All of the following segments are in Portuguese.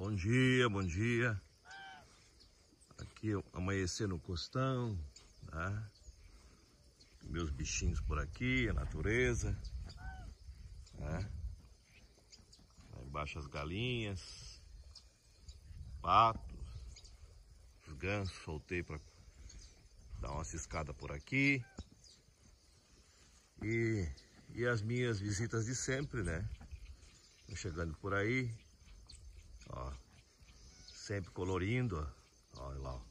Bom dia, bom dia. Aqui amanhecer no costão, tá? Meus bichinhos por aqui, a natureza. Tá? Lá embaixo as galinhas, patos, os gansos, soltei para dar uma ciscada por aqui. E, e as minhas visitas de sempre, né? chegando por aí, Ó, sempre colorindo, ó. Olha lá, ó.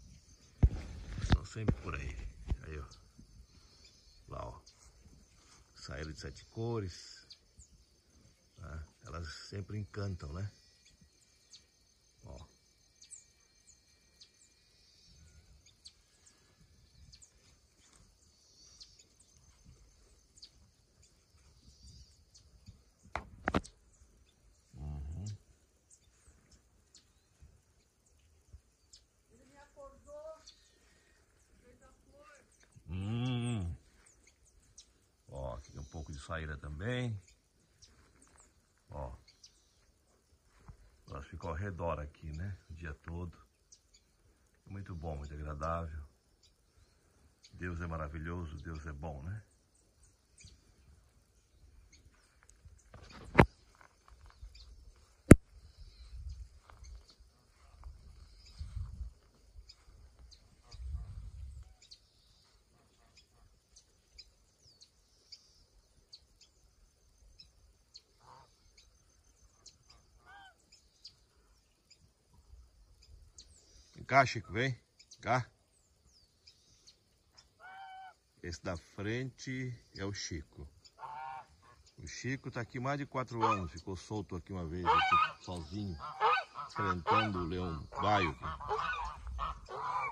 Estão sempre por aí. Aí, ó. Lá, ó. Saíram de sete cores. Tá? Elas sempre encantam, né? Ó. pouco de saída também. Ó. Elas ficam ao redor aqui, né? O dia todo. Muito bom, muito agradável. Deus é maravilhoso, Deus é bom, né? Cá, Chico, vem. Cá. Esse da frente é o Chico. O Chico tá aqui mais de quatro anos. Ficou solto aqui uma vez, aqui, sozinho. Enfrentando o leão baio.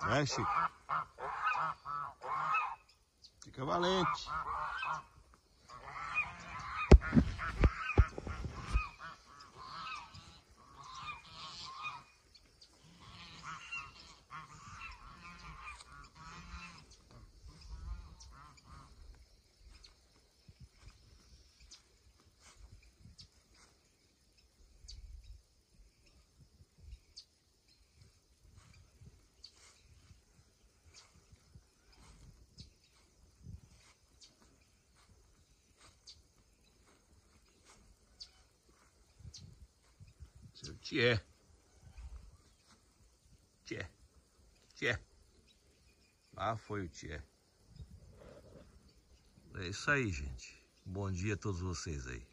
Né, Chico? Fica valente. Tié. Tié. Tié. Lá foi o Tié. É isso aí, gente. Bom dia a todos vocês aí.